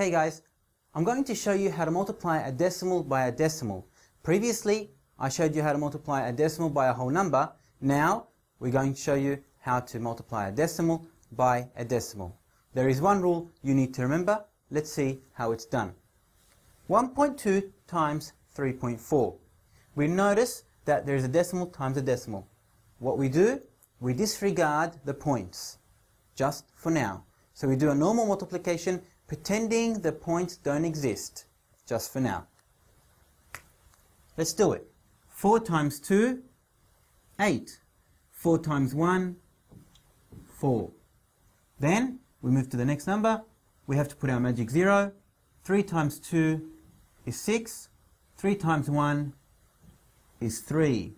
Okay guys, I'm going to show you how to multiply a decimal by a decimal. Previously, I showed you how to multiply a decimal by a whole number. Now, we're going to show you how to multiply a decimal by a decimal. There is one rule you need to remember. Let's see how it's done. 1.2 times 3.4. We notice that there is a decimal times a decimal. What we do, we disregard the points, just for now. So we do a normal multiplication pretending the points don't exist, just for now. Let's do it. 4 times 2, 8. 4 times 1, 4. Then we move to the next number. We have to put our magic 0. 3 times 2 is 6. 3 times 1 is 3.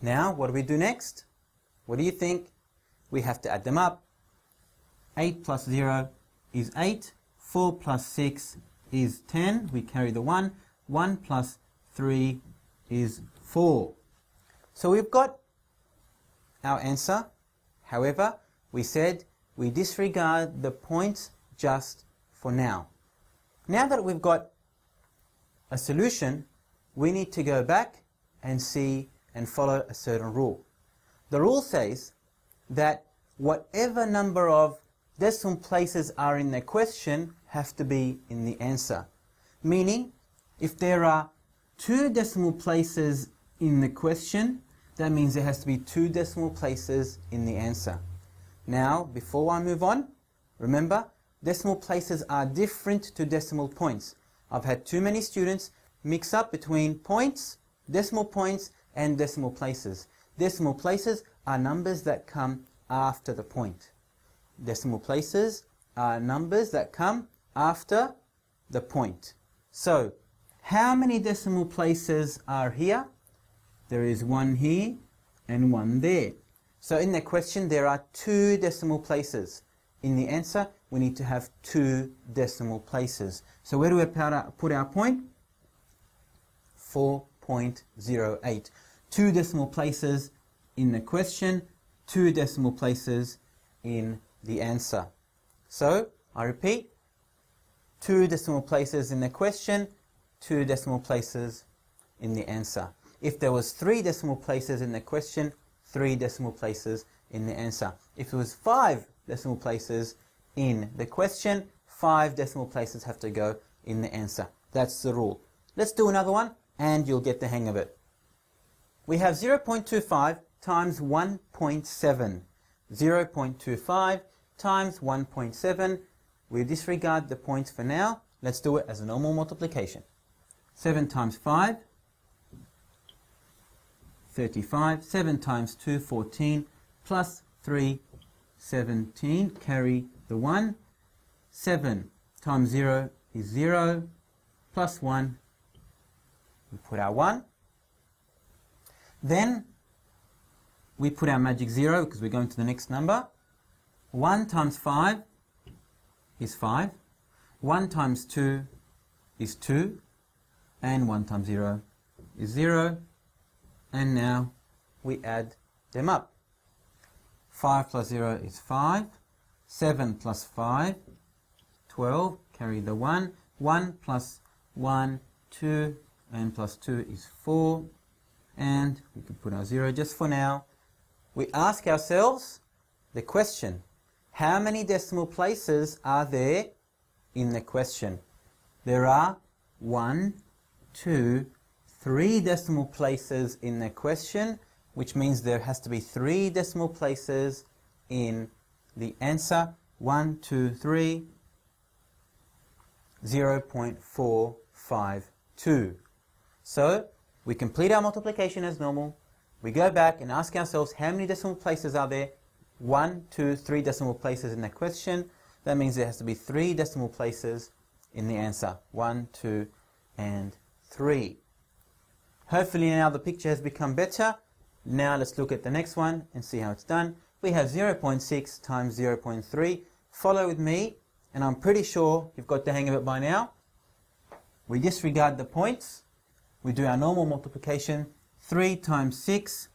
Now, what do we do next? What do you think? We have to add them up. 8 plus 0 is 8. 4 plus 6 is 10. We carry the 1. 1 plus 3 is 4. So we've got our answer. However, we said we disregard the points just for now. Now that we've got a solution, we need to go back and see and follow a certain rule. The rule says that whatever number of decimal places are in the question have to be in the answer. Meaning, if there are two decimal places in the question, that means there has to be two decimal places in the answer. Now, before I move on, remember, decimal places are different to decimal points. I've had too many students mix up between points, decimal points, and decimal places. Decimal places are numbers that come after the point. Decimal places are numbers that come after the point. So, how many decimal places are here? There is one here and one there. So in the question there are two decimal places. In the answer we need to have two decimal places. So where do we put our point? 4.08. Two decimal places in the question, two decimal places in the answer. So, I repeat, two decimal places in the question, two decimal places in the answer. If there was three decimal places in the question, three decimal places in the answer. If it was five decimal places in the question, five decimal places have to go in the answer. That's the rule. Let's do another one and you'll get the hang of it. We have 0.25 times 1.7. 0.25 times 1.7. We disregard the points for now. Let's do it as a normal multiplication. 7 times 5, 35. 7 times 2, 14. Plus 3, 17. Carry the 1. 7 times 0 is 0. Plus 1. We put our 1. Then we put our magic 0 because we're going to the next number. 1 times 5 is 5. 1 times 2 is 2. And 1 times 0 is 0. And now we add them up. 5 plus 0 is 5. 7 plus 5, 12. Carry the 1. 1 plus 1, 2. And plus 2 is 4. And we can put our 0 just for now. We ask ourselves the question, how many decimal places are there in the question? There are one, two, three decimal places in the question, which means there has to be three decimal places in the answer. One, two, three, 0.452. So, we complete our multiplication as normal. We go back and ask ourselves how many decimal places are there one, two, three decimal places in the question. That means there has to be three decimal places in the answer. One, two, and three. Hopefully now the picture has become better. Now let's look at the next one and see how it's done. We have 0.6 times 0.3. Follow with me, and I'm pretty sure you've got the hang of it by now. We disregard the points. We do our normal multiplication. 3 times 6,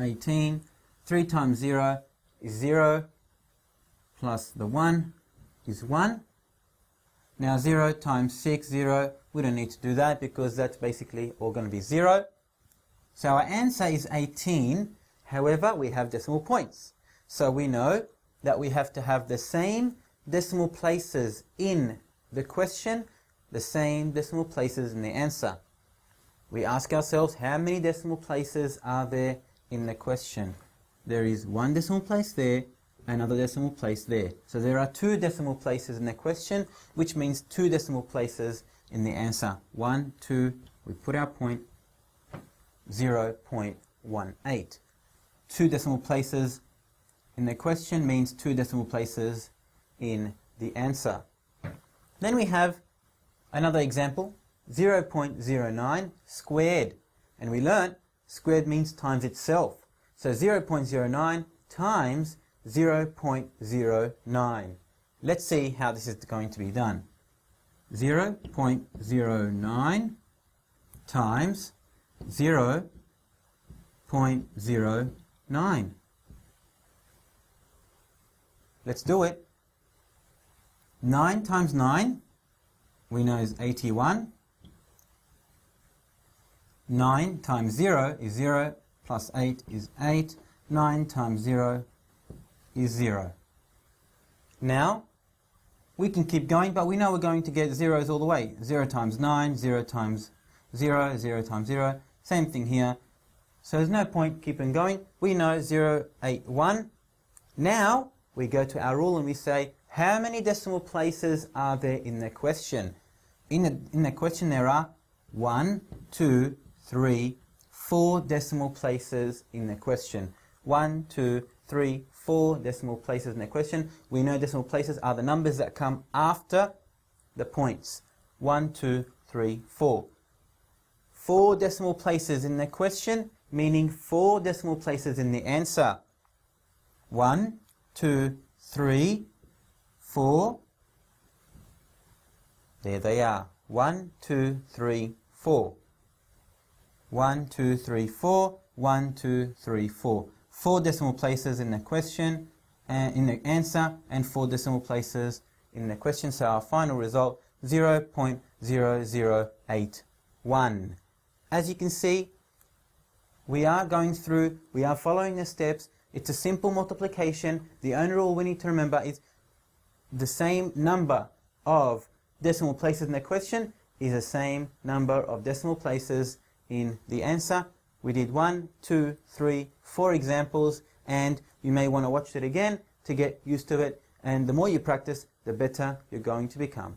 18. 3 times 0 is 0, plus the 1 is 1. Now 0 times 6, 0, we don't need to do that because that's basically all going to be 0. So our answer is 18, however we have decimal points. So we know that we have to have the same decimal places in the question, the same decimal places in the answer. We ask ourselves how many decimal places are there in the question. There is one decimal place there, another decimal place there. So there are two decimal places in the question, which means two decimal places in the answer. One, two, we put our point, 0.18. Two decimal places in the question means two decimal places in the answer. Then we have another example, 0.09 squared. And we learnt squared means times itself. So 0.09 times 0.09. Let's see how this is going to be done. 0.09 times 0.09. Let's do it. 9 times 9 we know is 81. 9 times 0 is 0, plus 8 is 8. 9 times 0 is 0. Now, we can keep going, but we know we're going to get zeros all the way. 0 times 9, 0 times 0, 0 times 0. Same thing here. So there's no point keeping going. We know 0, 8, 1. Now, we go to our rule and we say, how many decimal places are there in the question? In the, in the question there are 1, 2, 3, 4 decimal places in the question. 1, 2, 3, 4 decimal places in the question. We know decimal places are the numbers that come after the points. 1, 2, 3, 4. 4 decimal places in the question, meaning 4 decimal places in the answer. 1, 2, 3, 4. There they are. 1, 2, 3, 4. 1, 2, 3, 4. 1, 2, 3, 4. Four decimal places in the question and in the answer and four decimal places in the question. So our final result 0.0081. As you can see, we are going through, we are following the steps. It's a simple multiplication. The only rule we need to remember is the same number of decimal places in the question is the same number of decimal places in the answer. We did one, two, three, four examples, and you may want to watch it again to get used to it. And the more you practice, the better you're going to become.